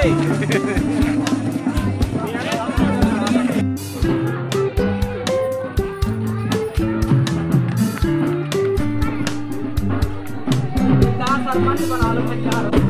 चार सलमान बना लो चार